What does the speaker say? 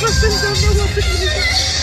husband don't know what to do.